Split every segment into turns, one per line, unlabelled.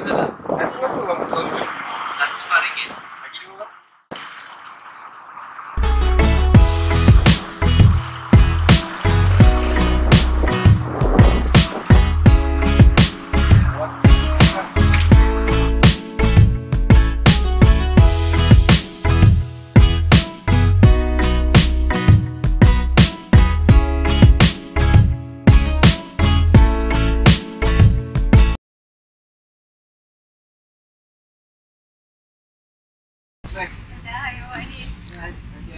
ಆಗಿದೆಲ್ಲ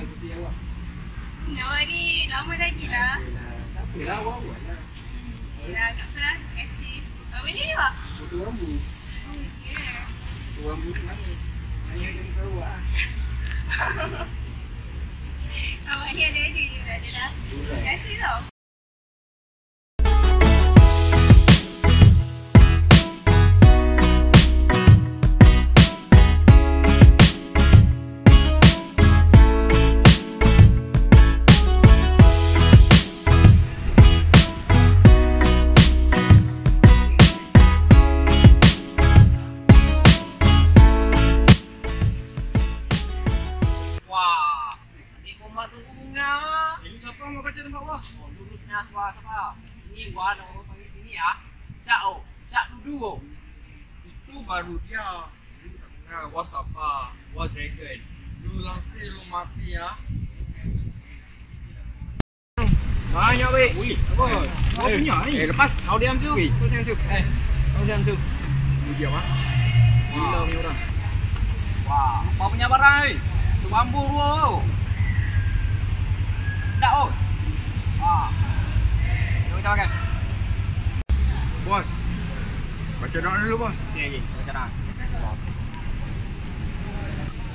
Awak ni lama lagi lah.
Tak apalah awak buat lah.
Yelah, tak apa lah. Terima kasih. Awak ni awak?
Potong rambut.
Oh, ya.
Potong rambut tu manis. Hanya jadi tahu lah.
Awak ni ada-ada je ada lah. Terima kasih tau.
Siapa mau kerja tempat awak?
Oh, dulu pernah wah siapa? Ni wah nak orang panggil sini ah. Cak oh, cak dudu oh.
Itu baru dia. Lu tak kenal wah siapa? Wah dragon. Lu langsir lu mati ya. Banyak weh.
Ui,
Apa? Kau
Eh,
punya ni.
Eh, lepas kau diam tu. Kau diam tu. Eh, kau diam tu.
Lu diam ah. Gila ni orang.
Wah, apa punya barang ni? Tu bambu tu. oh. Sedap oh. Wah. Jom kita makan.
Bos. Doa dulu bos.
Okey, makan.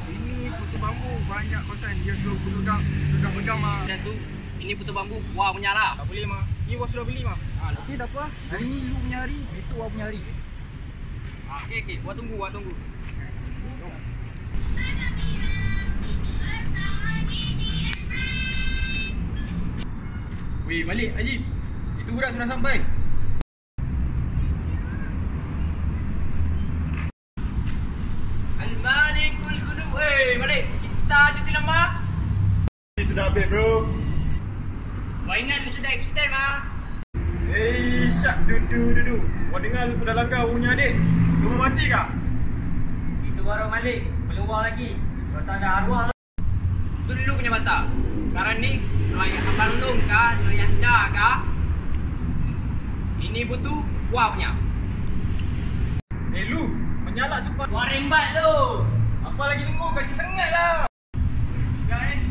Ini putu bambu banyak kosan dia 20 dah sudah pegang mah.
Dan tu, ini putu bambu. Wah, punya lah.
Tak boleh mah. Ni bos sudah beli mah.
Ah,
Okey tak apa. Hari ni lu punya hari, besok awak punya hari.
Ah, okey, okey. Buat tunggu, buat tunggu.
Weh, balik Ajib. Itu budak sudah sampai.
Al-Malikul Qulub. Eh, balik. Kita cuti lama.
Sudah habis bro
Kau ingat lu sudah extend mah?
Eh syak dudu dudu Kau dengar lu sudah langgar punya adik Kau mau mati kah?
Itu baru Malik. Keluar lagi. Kau tak ada arwah. Itu dulu punya masa. Sekarang ni, nelayan abang long kah? Nelayan dah kah? Ini butuh wah punya.
Eh lu Menyalak sumpah
Wah rembat lu.
Apa lagi tunggu kasih sengat lah
Guys.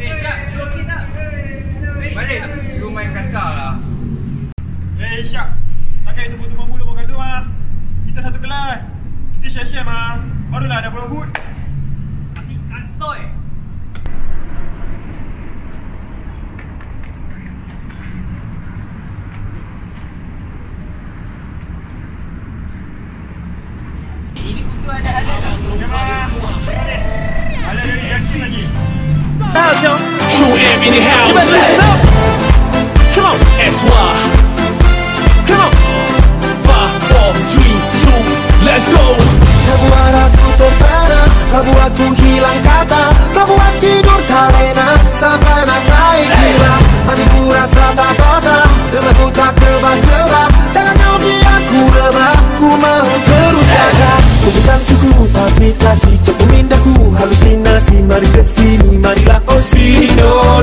Eh, Syak, lu okey tak? Eh,
Balik.
Syak.
Lu main kasar lah.
Eh syak Takkan itu butuh bambu lu pakai tu mah Kita satu kelas Kita share share mah. Barulah ada brotherhood.
Masih kasoi. Come
on, S.Y. utapita, sicho
kupinda kuhalusinasi, mari kesini, marilah oh, osino